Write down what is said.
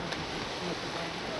bottom.